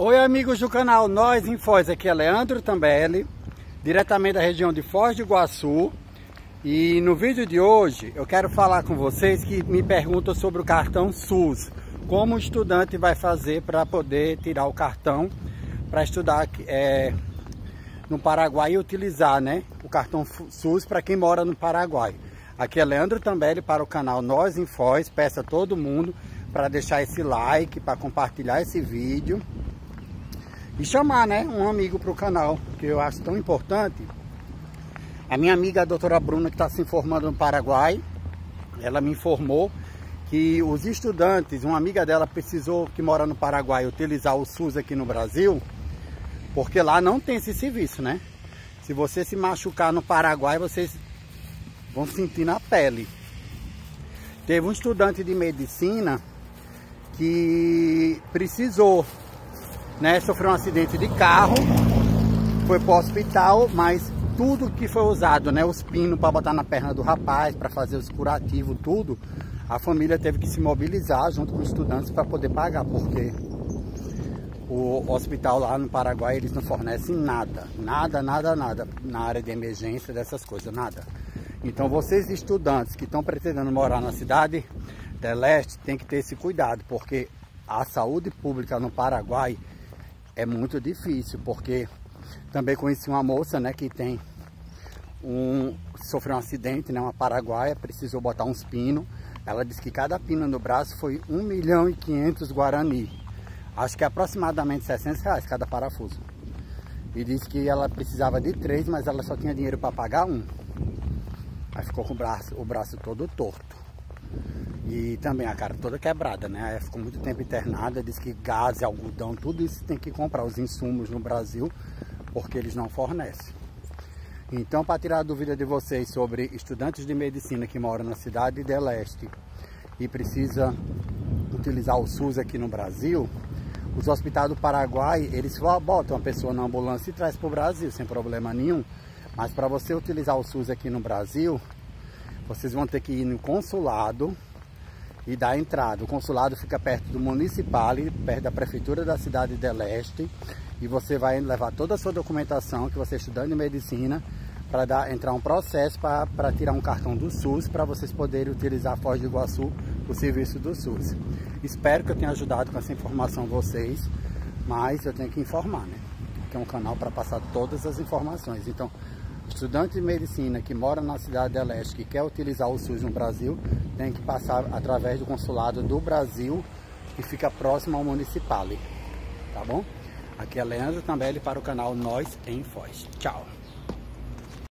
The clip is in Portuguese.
Oi amigos do canal Nós em Foz, aqui é Leandro Tambelli, diretamente da região de Foz do Iguaçu. E no vídeo de hoje eu quero falar com vocês que me perguntam sobre o cartão SUS. Como o estudante vai fazer para poder tirar o cartão para estudar é, no Paraguai e utilizar né, o cartão SUS para quem mora no Paraguai. Aqui é Leandro Tambelli para o canal Nós em Foz, peço a todo mundo para deixar esse like, para compartilhar esse vídeo e chamar né, um amigo para o canal, que eu acho tão importante. A minha amiga a doutora Bruna, que está se informando no Paraguai, ela me informou que os estudantes, uma amiga dela precisou, que mora no Paraguai, utilizar o SUS aqui no Brasil, porque lá não tem esse serviço, né? Se você se machucar no Paraguai, vocês vão sentir na pele. Teve um estudante de medicina que precisou, né? Sofreu um acidente de carro, foi para o hospital, mas tudo que foi usado, né? Os pinos para botar na perna do rapaz, para fazer os curativos, tudo, a família teve que se mobilizar junto com os estudantes para poder pagar, porque o hospital lá no Paraguai eles não fornecem nada, nada, nada, nada na área de emergência dessas coisas, nada. Então vocês estudantes que estão pretendendo morar na cidade de leste tem que ter esse cuidado, porque a saúde pública no Paraguai é muito difícil, porque também conheci uma moça, né, que tem um sofreu um acidente, né, uma paraguaia, precisou botar uns pinos ela disse que cada pino no braço foi 1 milhão e 500 guarani. Acho que é aproximadamente 600 reais cada parafuso. E disse que ela precisava de três, mas ela só tinha dinheiro para pagar um. Aí ficou com o braço, o braço todo torto. E também a cara toda quebrada, né? Ficou muito tempo internada, disse que gás, algodão, tudo isso tem que comprar os insumos no Brasil, porque eles não fornecem. Então, para tirar a dúvida de vocês sobre estudantes de medicina que moram na cidade de Leste e precisa utilizar o SUS aqui no Brasil, os hospitais do Paraguai, eles botam a pessoa na ambulância e traz para o Brasil, sem problema nenhum. Mas para você utilizar o SUS aqui no Brasil, vocês vão ter que ir no consulado e dar entrada. O consulado fica perto do municipal, perto da prefeitura da cidade de Leste e você vai levar toda a sua documentação que você é estudando em medicina para entrar um processo para tirar um cartão do SUS para vocês poderem utilizar a Foz do Iguaçu, o serviço do SUS. Espero que eu tenha ajudado com essa informação vocês, mas eu tenho que informar, né? Que é um canal para passar todas as informações. Então, estudante de medicina que mora na cidade de Leste que quer utilizar o SUS no Brasil, tem que passar através do consulado do Brasil que fica próximo ao municipal, tá bom? Aqui é Leandro Tambelli para o canal Nós em Foz. Tchau!